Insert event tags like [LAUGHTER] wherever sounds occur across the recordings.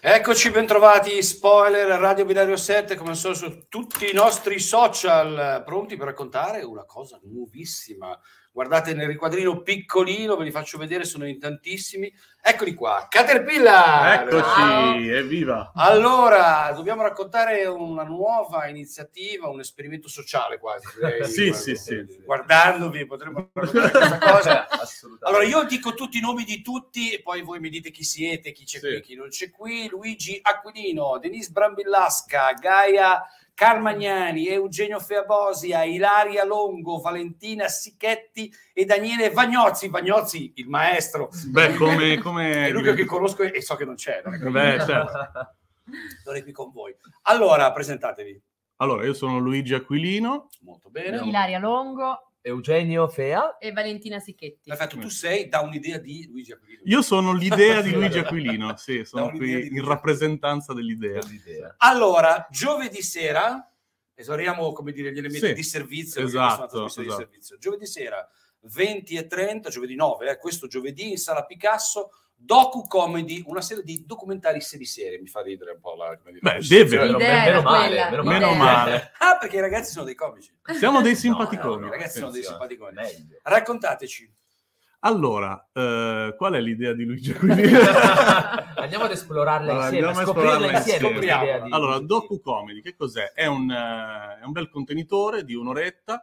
Eccoci, bentrovati, spoiler, Radio Binario 7, come sono su tutti i nostri social, pronti per raccontare una cosa nuovissima. Guardate nel riquadrino piccolino, ve li faccio vedere, sono in tantissimi. Eccoli qua, Caterpillar! Eccoci, evviva! Allora, dobbiamo raccontare una nuova iniziativa, un esperimento sociale quasi. [LAUGHS] direi. Sì, sì, sì. Guardandovi potremmo raccontare questa [LAUGHS] cosa. Allora, io dico tutti i nomi di tutti e poi voi mi dite chi siete, chi c'è Sì. qui, chi non c'è qui. Luigi Aquilino, Denise Brambillasca, Gaia Carmagnani, Eugenio Feabosia, Ilaria Longo, Valentina Sicchetti e Daniele Vagnozzi. Vagnozzi, il maestro. Beh, come... [LAUGHS] È come... l'unico che conosco e so che non c'è. Non è che- Beh, certo. [LAUGHS] non è qui con voi. Allora, presentatevi. Allora, io sono Luigi Aquilino. Molto bene. Ilaria Longo Eugenio Fea. e Valentina Sicchetti. Perfetto, tu sei da un'idea di Luigi Aquilino. Io sono l'idea di Luigi Aquilino, sì, sono qui in rappresentanza dell'idea. L'idea. Allora, giovedì sera, esauriamo come dire gli elementi Sì, di servizio, esatto, esatto. di servizio. Giovedì sera 20 e 30, giovedì 9, eh, questo giovedì in sala Picasso, docu comedy, una serie di documentari semiserie, mi fa ridere un po' la Beh, deve. L'idea meno era male, meno Meno male. Ah, perché i ragazzi sono dei comici. Siamo dei [LAUGHS] No, simpaticoni. i ragazzi sono dei simpaticoni. meglio. Raccontateci. Allora, eh, qual è l'idea di Luigi? [LAUGHS] Andiamo ad esplorarla Allora, insieme, a andiamo a scoprirla insieme. insieme. Allora, Docu Comedy, che cos'è? È un, eh, è un bel contenitore di un'oretta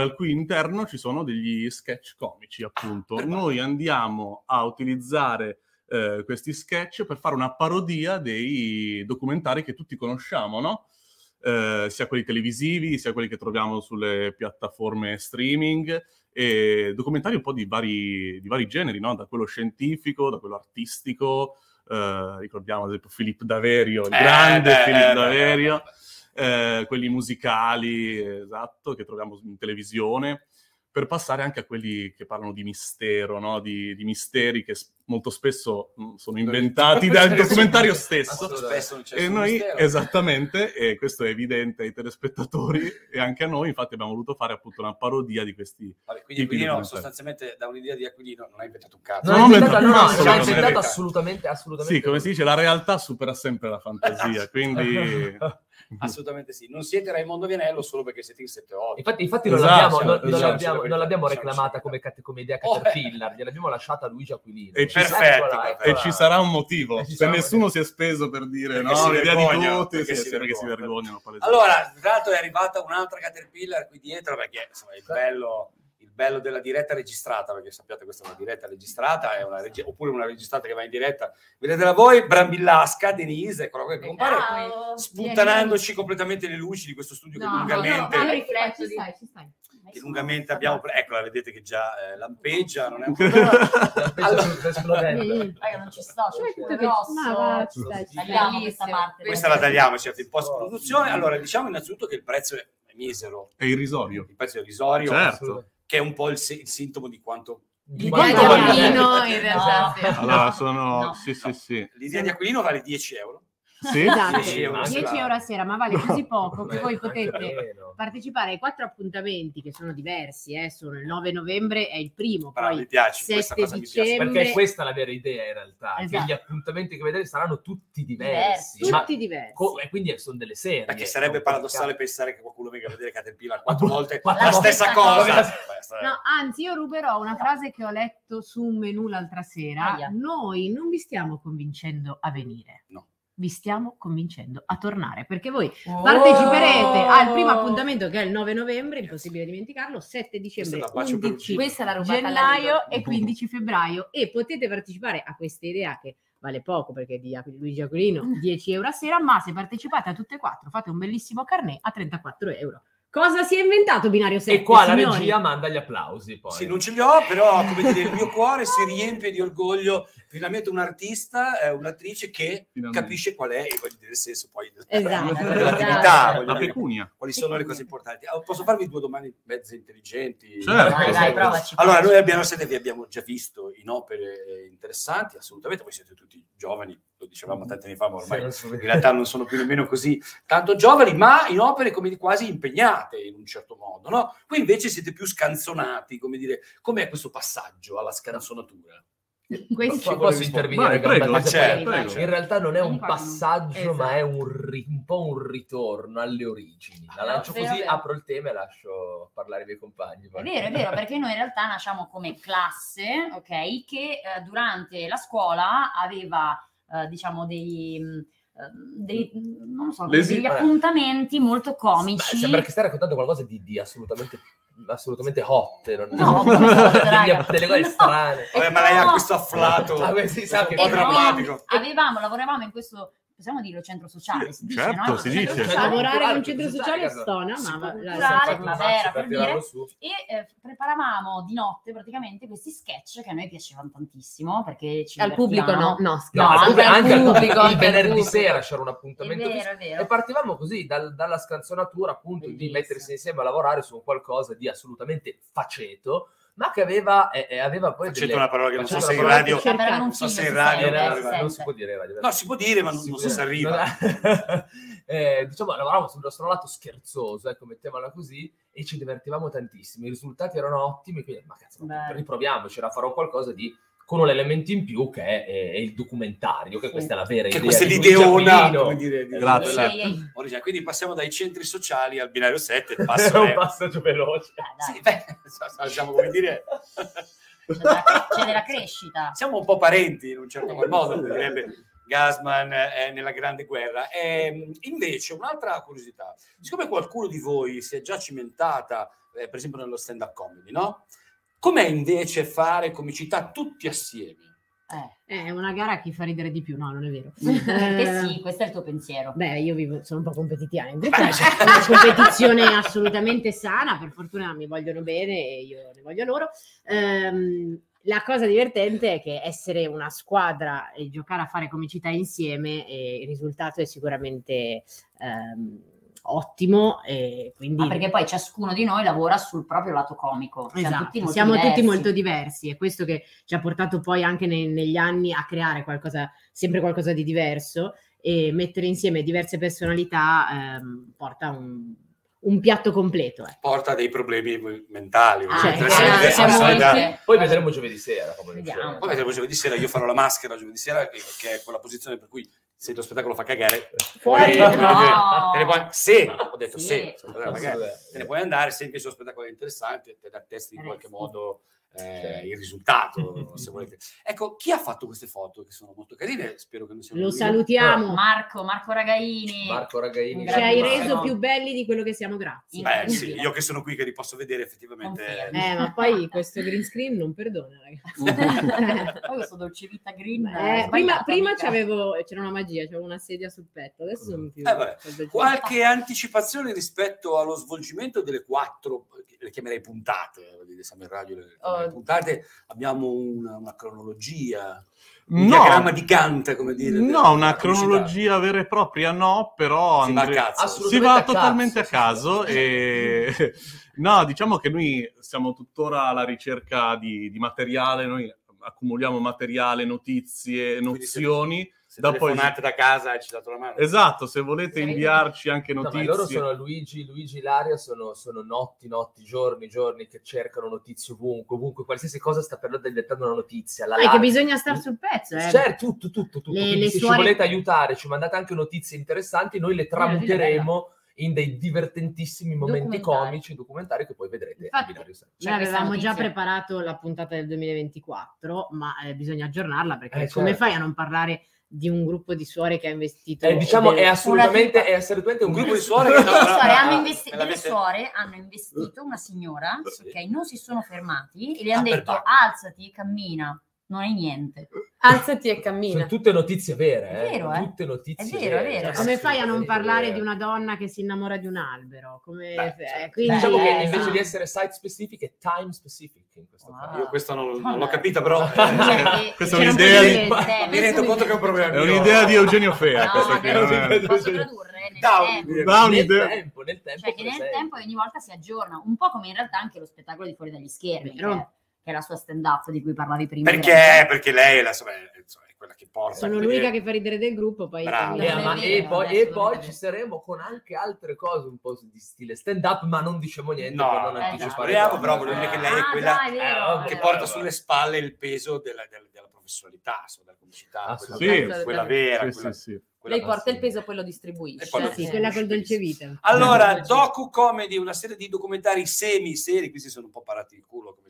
al cui interno ci sono degli sketch comici, appunto. Noi andiamo a utilizzare eh, questi sketch per fare una parodia dei documentari che tutti conosciamo, no? Eh, sia quelli televisivi, sia quelli che troviamo sulle piattaforme streaming, e documentari un po' di vari, di vari generi, no? Da quello scientifico, da quello artistico, eh, ricordiamo ad esempio Filippo Daverio, il Eh, grande Filippo eh, Daverio, beh. Eh, quelli musicali, esatto, che troviamo in televisione, per passare anche a quelli che parlano di mistero, no? di, di misteri che molto spesso mh, sono inventati [LAUGHS] dal documentario [LAUGHS] stesso. Spesso non c'è E noi, mistero. esattamente, e questo è evidente ai telespettatori [LAUGHS] e anche a noi, infatti abbiamo voluto fare appunto una parodia di questi... Vabbè, quindi Aquilino sostanzialmente da un'idea di Aquilino non ha inventato un cazzo. Non No, è no, inventata, no, no, non Sì. assolutamente, assolutamente. Sì, come si dice, la realtà supera sempre la fantasia, quindi... Assolutamente sì. Non siete Raimondo Vianello solo perché siete in 7-8. Infatti, infatti non, Esatto, l'abbiamo, non, esatto. non l'abbiamo, Diciamo non l'abbiamo sì. reclamata come, come idea Oh, Caterpillar, gliel'abbiamo lasciata a Luigi Aquilino. E Perfetto, perfetto. E ci sarà un motivo. E Se sarà un nessuno motivo. si è speso per dire Perché no, l'idea di tutti, perché sì, si perché si vergognano. Allora, tra l'altro è arrivata un'altra Caterpillar qui dietro perché insomma il bello, il bello della diretta registrata, perché sappiate questa è una diretta registrata, è una regi- oppure una registrata che va in diretta. Vedetela voi, Brambillasca, Denise, qui che compare, Ciao. sputtanandoci completamente le luci di questo studio che No, lungamente... no, no, rifletto ci stai, ci stai. Che lungamente abbiamo... Eccola, vedete che già eh, lampeggia, non è un [LAUGHS] problema. Allora. Raga, non ci sto, c'è Tutto grosso. ma. Tagliamo questa Bellissimo. parte. Questa la tagliamo, certo, in post-produzione. Allora, diciamo innanzitutto che il prezzo è misero, È irrisorio. il prezzo è irrisorio, Certo. che è un po' il, se- il sintomo di quanto Di L'idea quanto di vale- Aquilino in realtà sì. Allora, sono... No. Sì, sì, sì. l'idea di Aquilino vale 10 euro. Sì? Esatto, 10 euro. 10 euro a sera, ma vale così poco che voi potete partecipare ai quattro appuntamenti che sono diversi, eh, sono il 9 novembre è il primo, mi poi piace, questa 7 cosa mi piace. dicembre Perché questa è la vera idea in realtà, che Esatto. gli appuntamenti che vedete saranno tutti diversi. Diversi. tutti diversi. co- e quindi sono delle serie. Perché sarebbe Non paradossale puoi pensare che qualcuno venga a vedere Caterpillar quattro volte la volte. stessa cosa. cosa. No, anzi, io ruberò una frase che ho letto su un menù l'altra sera. Aia. Noi non vi stiamo convincendo a venire. No. Vi stiamo convincendo a tornare perché voi Oh! parteciperete al primo appuntamento che è il 9 novembre, impossibile dimenticarlo, 7 dicembre, Questa è la bacio per 11 Questa la gennaio e 15 febbraio e potete partecipare a questa idea che vale poco perché di Luigi Aquilino [LAUGHS] 10 euro a sera, ma se partecipate a tutte e quattro fate un bellissimo carnet a 34 euro. Cosa si è inventato Binario 7? E qua la signori? regia manda gli applausi poi. Sì, non ce li ho, però come dire, il mio cuore si riempie di orgoglio. Finalmente un artista, eh, un'attrice che Finalmente. capisce qual è voglio dire il senso poi Esatto, dell'attività. esatto. La quali sono le cose importanti. Ah, Posso farvi due domande mezze intelligenti? Certo. Vai, vai, provaci. Allora, noi abbiamo sede, vi abbiamo già visto in opere interessanti, assolutamente, voi siete tutti giovani, lo dicevamo tanti anni fa, ma ormai in realtà non sono più nemmeno così tanto giovani, ma in opere come quasi impegnate in un certo modo, no? Qui invece siete più scanzonati, come dire, com'è questo passaggio alla scanzonatura? Questo Posso, posso intervenire? Prego, Perché certo, poi prego. In realtà non è un passaggio, ma è Esatto. un, ri- un po' un ritorno alle origini. La Ah, lancio vero, così, vero. apro il tema e lascio parlare i miei compagni. È vero, è vero, perché noi in realtà nasciamo come classe, ok, che eh, durante la scuola aveva, eh, diciamo, dei, mh, eh, dei, non so, degli appuntamenti molto Beh, comici. sembra che stai raccontando qualcosa di, di assolutamente, assolutamente hot. Non No, [LAUGHS] delle, raga. delle cose No. strane. Vabbè, ma lei ha no. questo afflato. Ah, beh, sì, sa un po' E noi drammatico. Avevamo, lavoravamo in questo, possiamo dirlo, centro sociale, si dice, Certo, no? si dice. sociale. Lavorare in un centro sociale stona, ma culturale, la- Infatti, ma un era mazzo per dire. su. e eh, preparavamo di notte praticamente questi sketch che a noi piacevano tantissimo perché ci Al pubblico no, no, No, No, anche, anche al pubblico, il venerdì sera c'era un È appuntamento vero, fisso. è vero. E partivamo così dal- dalla scanzonatura appunto di Bellissimo. mettersi insieme a lavorare su un qualcosa di assolutamente faceto, ma che aveva, eh, eh, aveva poi Faceto delle... una parola che non so se in radio... non so se in si radio- non si può dire in radio. No, si può dire, ma non, so se arriva. [LAUGHS] Eh, diciamo, lavoravamo sul nostro lato scherzoso, ecco, mettiamola così, e ci divertivamo tantissimo. I risultati erano ottimi, quindi, ma cazzo, ma riproviamoci a fare qualcosa di con un elemento in più che è, è- il documentario, che questa è la vera Che idea. questa è l'ideona, come dire, di- Grazie. della-. Quindi passiamo dai centri sociali al binario 7, [LAUGHS] È passo un è- passaggio veloce. Sì, beh, diciamo come dire... c'è della, c'è della crescita. [LAUGHS] Siamo un po' parenti in un certo qual modo, direbbe Gasman eh, nella Grande Guerra. E, invece, un'altra curiosità, siccome qualcuno di voi si è già cimentata, eh, per esempio nello stand-up comedy, no? Com'è invece fare comicità tutti assieme? Eh, È una gara a chi fa ridere di più, no, non è vero. perché [LAUGHS] Eh, sì, questo è il tuo pensiero. Beh, io vivo, sono un po' competitiva, invece Beh, è una competizione assolutamente sana, per fortuna mi vogliono bene e io ne voglio loro. Ehm, la cosa divertente è che essere una squadra e giocare a fare comicità insieme, eh, il risultato è sicuramente ehm, ottimo e quindi... Ma perché poi ciascuno di noi lavora sul proprio lato comico. Siamo Esatto, tutti molto siamo diversi. tutti molto diversi, è questo che ci ha portato poi anche ne- negli anni a creare qualcosa, sempre qualcosa di diverso e mettere insieme diverse personalità ehm, porta un, un piatto completo. ecco. Porta dei problemi mentali. Ah, Cioè, eh, essere- siamo essere da-. Poi vedremo giovedì sera. Poi vedremo giovedì sera, io farò la maschera giovedì sera, che, che è quella posizione per cui se lo spettacolo fa cagare, Fuori. poi, No. te ne puoi- se, ho detto Sì. se, se cagare, te ne puoi andare, se invece lo spettacolo è interessante, te attesti in Eh, qualche modo eh, Certo. il risultato, [LAUGHS] se volete. Ecco, chi ha fatto queste foto che sono molto carine? Spero che non siano Lo io. salutiamo, Marco, Marco Ragaini. Marco Ragaini. Ci hai reso più belli di quello che siamo, grazie. Beh, sì, io che sono qui che li posso vedere effettivamente. Confermo. Eh, ma poi questo green screen non perdona, ragazzi. [LAUGHS] Poi questo dolce vita green. Eh, prima prima c'avevo, c'era una magia, c'avevo una sedia sul petto, adesso sono più... Eh, vabbè. Qualche anticipazione rispetto allo svolgimento delle quattro, le chiamerei puntate, siamo in radio, le chiamerei Puntate, abbiamo una, una cronologia, un No, diagramma di Gantt, come dire. no, una cronologia vera e propria no, però Si va a Andre- cazzo. Assolutamente si va a cazzo, totalmente a sì, caso sì. e [LAUGHS] no, diciamo che noi siamo tuttora alla ricerca di, di materiale, noi accumuliamo materiale, notizie, Quindi nozioni. Se da poi- telefonate da casa e ci date la mano. Esatto, se volete Sì. inviarci anche No, notizie. loro sono Luigi, Luigi Ilaria, sono, sono notti, notti, giorni, giorni che cercano notizie ovunque, ovunque, qualsiasi cosa sta per loro diventando una notizia. La È che bisogna star sul pezzo, eh. Certo, tutto, tutto, tutto. Le- Quindi le se suore- ci volete aiutare, ci mandate anche notizie interessanti, noi le tramuteremo in dei divertentissimi momenti Documentari. comici, documentari che poi vedrete Infatti- a. Cioè, avevamo già preparato la puntata del 2024, ma eh, bisogna aggiornarla perché Eh, come certo. fai a non parlare di un gruppo di suore che ha investito? Eh, diciamo, del- è assolutamente, è assolutamente un gruppo di suore [LAUGHS] che suore, hanno Ah, investi- delle suore hanno investito una signora, Sì. ok, non si sono fermati e le Ah, hanno detto alzati, cammina, non è niente. Alzati e Sono cammina. tutte notizie vere, È eh, vero, eh. tutte notizie È vero, è vere. vero. Cioè, Come fai a non parlare di una donna che si innamora di un albero? Come, Beh, eh, quindi, Diciamo che eh, invece di essere site specific è time specific in questo Wow. caso. Io questa non, non l'ho capita, però Cioè, [LAUGHS] che- Questa è un'idea un di- [LAUGHS] mi rendo conto che è un problema È un'idea di Eugenio Fea No, questa ma qui. che- non è- posso tradurre nel dire. Dà nel un'idea. tempo, nel tempo, Cioè che nel tempo ogni volta si aggiorna, un po' come in realtà anche lo spettacolo di fuori dagli schermi, che Vero. Che è la sua stand up di cui parlavi prima. Perché? Perché lei è, la, insomma, è- quella che porta. Sono a l'unica vedere- che fa ridere del gruppo, poi. Eh, ma- e poi, e poi ci saremo con anche altre cose un po' di stile stand up, ma non diciamo niente No, per non eh, anticipare. speriamo, troppo. però voglio dire che lei è Ah, quella è vero, eh, che vero. porta sulle spalle il peso della, della- della professionalità, della comicità, Ah, quella, sì. vera, quella vera. Sì, quella- sì, sì. quella- Lei porta il peso, poi lo distribuisce. E poi lo Sì, quella col dolce vita. Allora, docu comedy, una serie di documentari semi-seri, questi sono un po' parati il culo, perché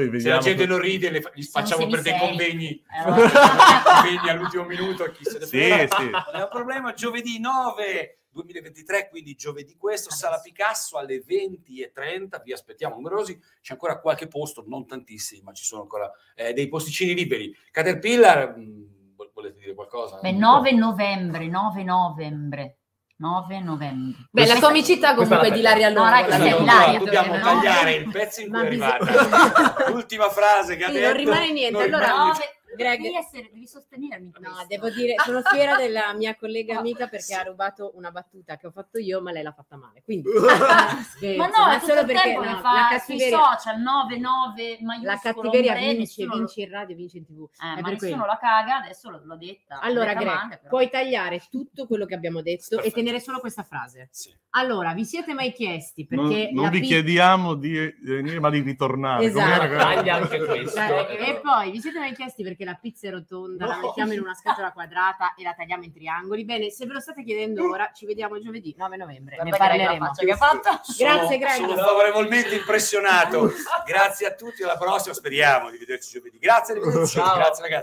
poi- Poi se la vediamo. gente non ride, le fa- gli facciamo per dei convegni, Eh, [LAUGHS] convegni all'ultimo minuto, chi se ne Sì, sì. Non è un problema, giovedì 9 2023, quindi giovedì questo, Sala Picasso alle 20.30, vi aspettiamo numerosi, c'è ancora qualche posto, non tantissimi, ma ci sono ancora eh, dei posticini liberi. Caterpillar, mh, vol- volete dire qualcosa? Beh, 9 novembre, 9 novembre. 9 novembre. Beh, la comicità comunque di Ilaria No, Longo. raga, la questa è mia- Ilaria. Dobbiamo, no? tagliare il pezzo in cui è arrivata. L'ultima frase che ha Sì, detto. non rimane niente, allora- rimane- 9 Greg- devi, essere, devi sostenermi. No, questo. devo dire, sono fiera della [LAUGHS] mia collega amica perché sì. ha rubato una battuta che ho fatto io, ma lei l'ha fatta male. Quindi, [LAUGHS] [LAUGHS] scherzo, Ma no, è tutto solo perché no, la fa sui cattiveria, social 9 9 maiuscolo la cattiveria ombre, vince, lo- vince in radio, vince in tv. Eh, È ma per nessuno quello. la caga, adesso l'ho, detta. Allora, Greg, però. puoi tagliare tutto quello che abbiamo detto Perfetto. e tenere solo questa frase. Sì. Allora, vi siete mai chiesti Non, perché non la vi pi- chiediamo di venire, ma di ritornare. Esatto. Taglia anche questo. Eh, e poi vi siete mai chiesti perché la pizza è rotonda, la No. mettiamo in una scatola quadrata e la tagliamo in triangoli? Bene, se ve lo state chiedendo ora, ci vediamo giovedì 9 novembre, ne Guarda che parleremo. la che fatto. Sono- [LAUGHS] Grazie, Greg. Sono favorevolmente impressionato. [LAUGHS] Grazie a tutti, alla prossima. Speriamo di vederci giovedì. Grazie. Ciao. Grazie, ragazzi.